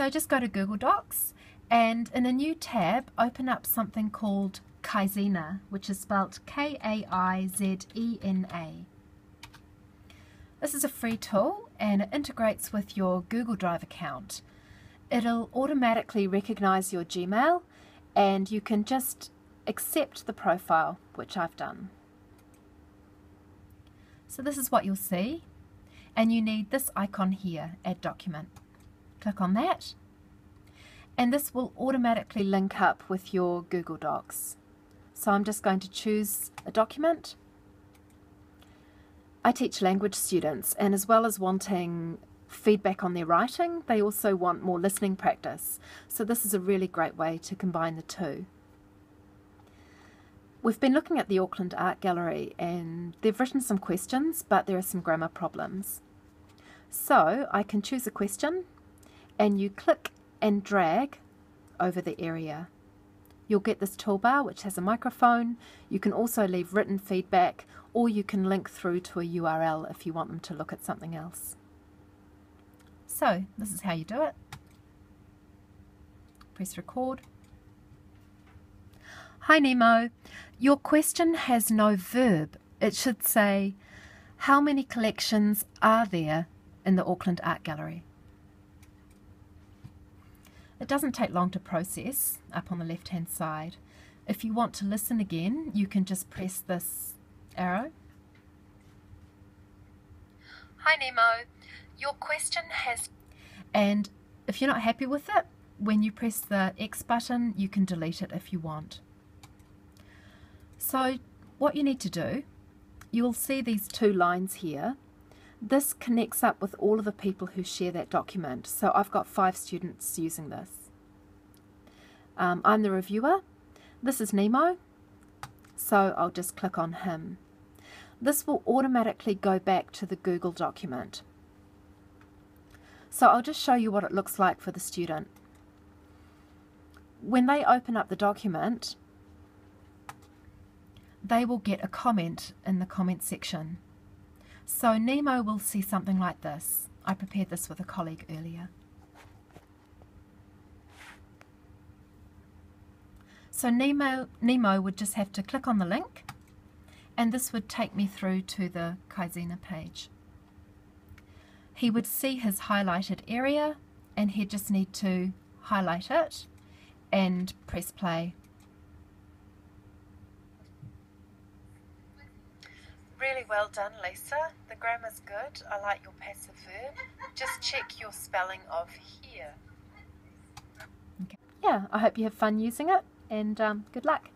So just go to Google Docs and in a new tab open up something called Kaizena, which is spelled K-A-I-Z-E-N-A. This is a free tool and it integrates with your Google Drive account. It'll automatically recognize your Gmail and you can just accept the profile, which I've done. So this is what you'll see and you need this icon here, Add Document. Click on that and this will automatically link up with your Google Docs. So I'm just going to choose a document. I teach language students and as well as wanting feedback on their writing, they also want more listening practice. So this is a really great way to combine the two. We've been looking at the Auckland Art Gallery and they've written some questions, but there are some grammar problems. So I can choose a question and you click and drag over the area. You'll get this toolbar which has a microphone. You can also leave written feedback or you can link through to a URL if you want them to look at something else. So this is how you do it. Press record. Hi Nemo, your question has no verb. It should say, how many collections are there in the Auckland Art Gallery? It doesn't take long to process up on the left hand side. If you want to listen again, you can just press this arrow. Hi Nemo, your question has... And if you're not happy with it, when you press the X button, you can delete it if you want. So what you need to do, you will see these two lines here this connects up with all of the people who share that document. So I've got five students using this. Um, I'm the reviewer. This is Nemo. So I'll just click on him. This will automatically go back to the Google document. So I'll just show you what it looks like for the student. When they open up the document, they will get a comment in the comment section. So Nemo will see something like this. I prepared this with a colleague earlier. So Nemo, Nemo would just have to click on the link and this would take me through to the Kaizena page. He would see his highlighted area and he'd just need to highlight it and press play Really well done, Lisa. The grammar's good. I like your passive verb. Just check your spelling of here. Okay. Yeah, I hope you have fun using it and um, good luck.